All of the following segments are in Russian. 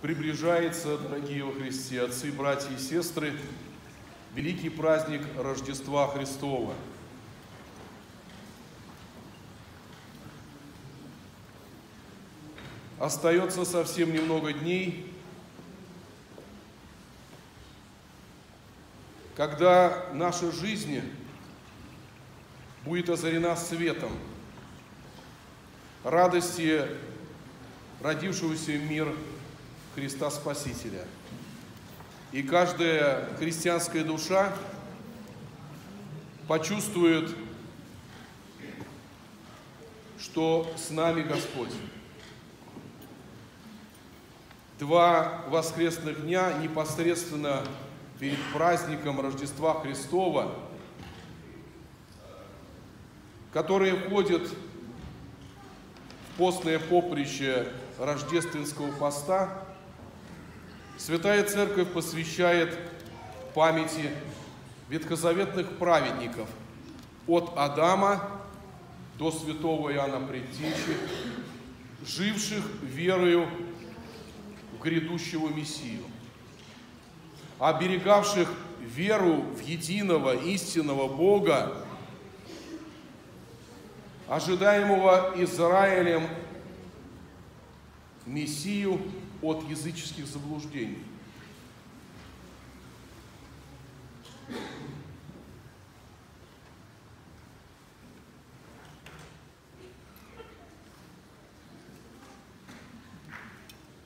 Приближается, дорогие во Христе, отцы, братья и сестры, великий праздник Рождества Христова. Остается совсем немного дней, когда наша жизнь будет озарена светом радости родившегося мир Христа Спасителя. И каждая христианская душа почувствует, что с нами Господь. Два воскресных дня непосредственно перед праздником Рождества Христова, которые входят в постное поприще рождественского поста, Святая Церковь посвящает памяти ветхозаветных праведников. От Адама до святого Иоанна Предтечи, живших верою в грядущего Мессию, оберегавших веру в единого истинного Бога, ожидаемого Израилем Мессию от языческих заблуждений.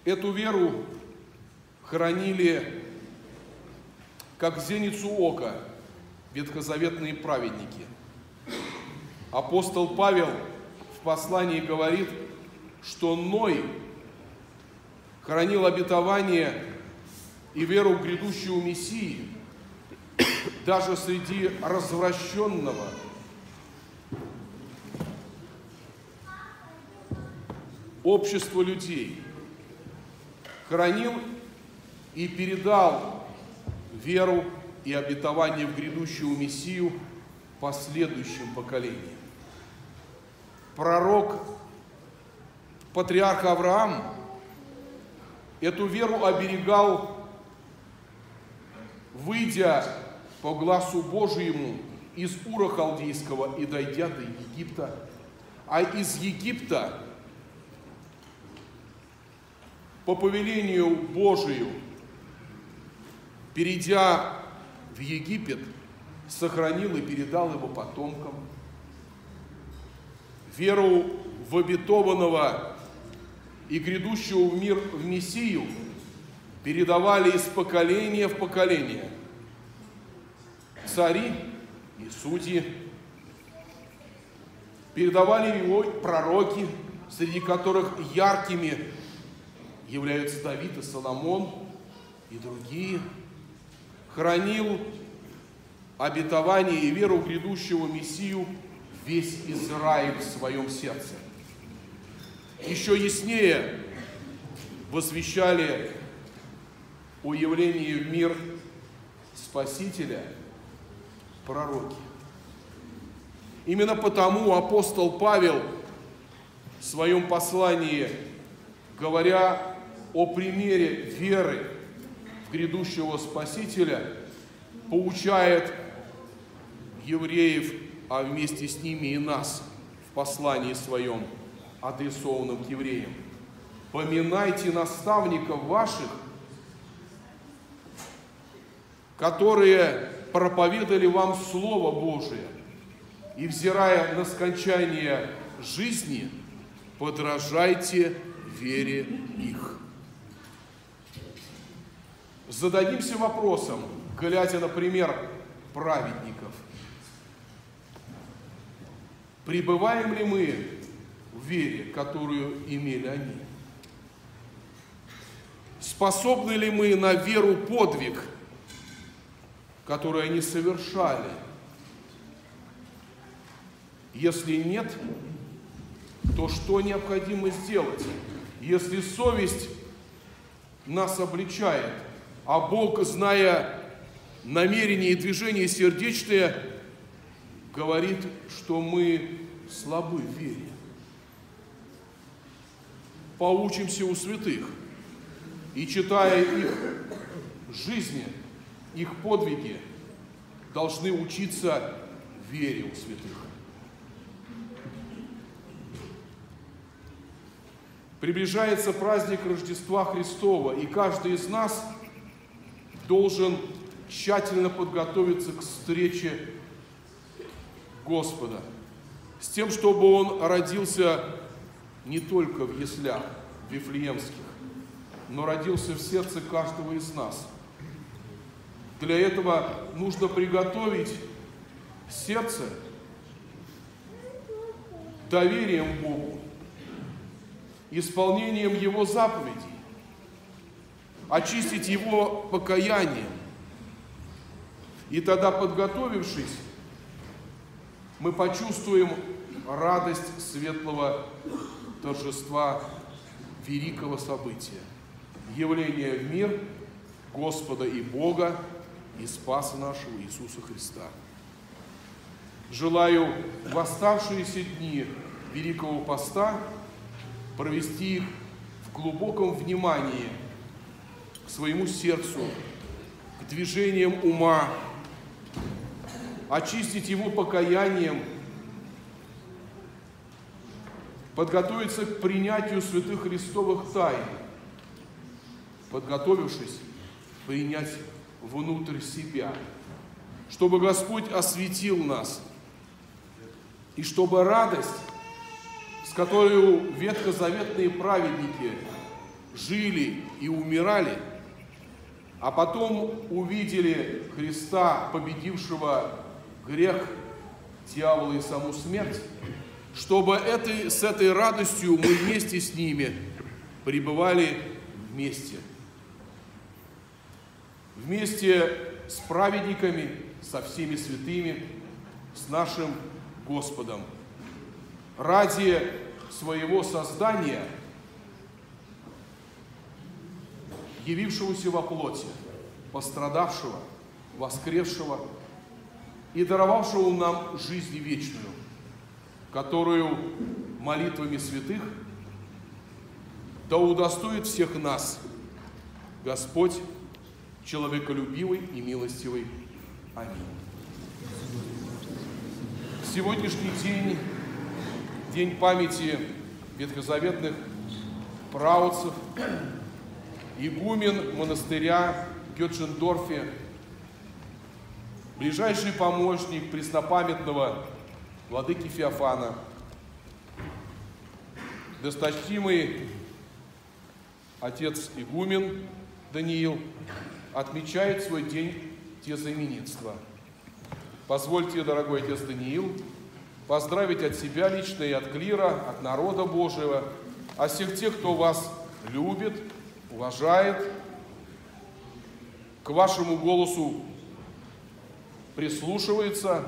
Эту веру хранили как зеницу ока ветхозаветные праведники. Апостол Павел в послании говорит, что Ной хранил обетование и веру в грядущего Мессии даже среди развращенного, общества людей. Хранил и передал веру и обетование в грядущего Мессию последующим поколениям. Пророк, патриарх Авраам эту веру оберегал, выйдя по глазу Божьему из Ура Халдейского и дойдя до Египта, а из Египта по повелению Божию, перейдя в Египет, сохранил и передал его потомкам. Веру в обетованного и грядущего в мир в Мессию передавали из поколения в поколение. Цари и судьи, передавали его пророки, среди которых яркими являются Давид и Соломон и другие, хранил обетование и веру грядущего Мессию весь Израиль в своем сердце – еще яснее восвещали о явлении в мир Спасителя пророки. Именно потому апостол Павел в своем послании, говоря о примере веры в грядущего Спасителя, поучает евреев, а вместе с ними и нас в послании своем – адресованным к евреям. Поминайте наставников ваших, которые проповедовали вам Слово Божие, и, взирая на скончание жизни, подражайте вере их. Зададимся вопросом, глядя на пример праведников. Пребываем ли мы вере, которую имели они? Способны ли мы на веру подвиг, который они совершали? Если нет, то что необходимо сделать? Если совесть нас обличает, а Бог, зная намерения и движения сердечные, говорит, что мы слабы в вере поучимся у святых. и читая их жизни, их подвиги, должны учиться вере у святых. Приближается праздник Рождества Христова, и каждый из нас должен тщательно подготовиться к встрече Господа, с тем, чтобы Он родился не только в яслях вифлеемских, но родился в сердце каждого из нас. Для этого нужно приготовить сердце доверием Богу, исполнением Его заповедей, очистить его покаянием. И тогда, подготовившись, мы почувствуем радость светлого торжества великого события, явления в мир Господа и Бога и Спаса нашего Иисуса Христа. Желаю в оставшиеся дни Великого Поста провести их в глубоком внимании к своему сердцу, к движениям ума, очистить его покаянием, подготовиться к принятию святых Христовых тайн, подготовившись принять внутрь себя, чтобы Господь осветил нас, и чтобы радость, с которой ветхозаветные праведники жили и умирали, а потом увидели Христа, победившего грех, дьявола и саму смерть, чтобы этой, с этой радостью мы вместе с ними пребывали вместе. Вместе с праведниками, со всеми святыми, с нашим Господом. Ради своего создания – явившегося во плоти, пострадавшего, воскресшего и даровавшего нам жизнь вечную, которую молитвами святых да удостоит всех нас Господь, человеколюбивый и милостивый. Аминь. Сегодняшний день, день памяти ветхозаветных праотцев, игумен монастыря Гетшендорфе, ближайший помощник преснопамятного владыки Феофана, досточтимый отец игумен Даниил отмечает свой день тезаименитства. Позвольте, дорогой отец Даниил, поздравить от себя лично и от клира, от народа Божьего, от всех тех, кто вас любит, уважает, к вашему голосу прислушивается,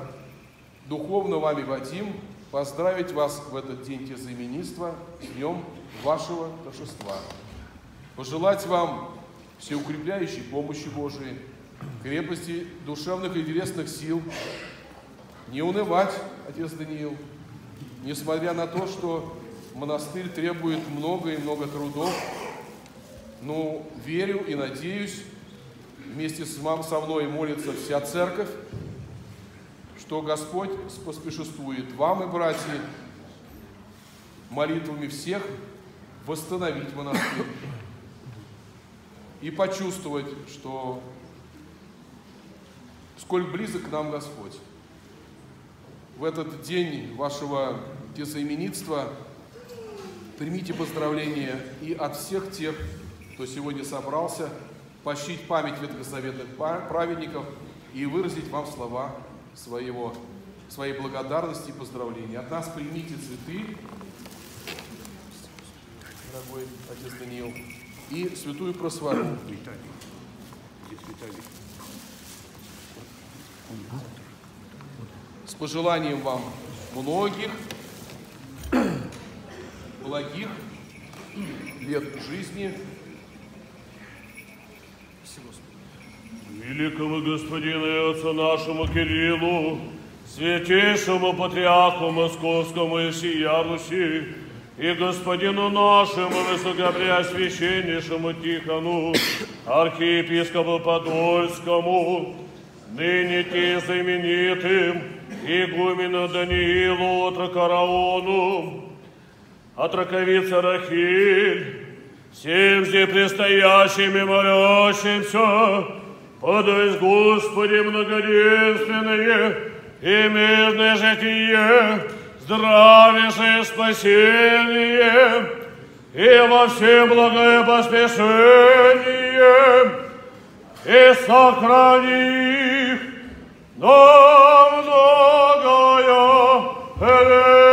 духовно вами Вадим, поздравить вас в этот день тезаименинства с днем вашего торжества. Пожелать вам всеукрепляющей помощи Божией, крепости душевных и телесных сил, не унывать, отец Даниил, несмотря на то, что монастырь требует много и много трудов, но верю и надеюсь, вместе с вам, со мной молится вся церковь, что Господь поспешествует вам и братья молитвами всех восстановить монастырь и почувствовать, что сколь близок к нам Господь. В этот день вашего тезаименитства примите поздравления и от всех тех, кто сегодня собрался почтить память ветхозаветных праведников и выразить вам слова своего, своей благодарности и поздравления. От нас примите цветы, дорогой отец Даниил, и святую просвару. С пожеланием вам многих, благих лет жизни, Великому Господину и Отцу нашему Кириллу, святейшему Патриарху Московскому и сия Руси, и господину нашему высокопреосвященнейшему Тихону, архиепископу Подольскому, ныне те знаменитым, игумену Даниилу Отрокараону, отраковица Рахиль, всем здесь предстоящим и молящимся, Подось, Господи, многоденственное и мирное житие, здравие и спасение, и во все благое поспешение, и сохрани их на многое время.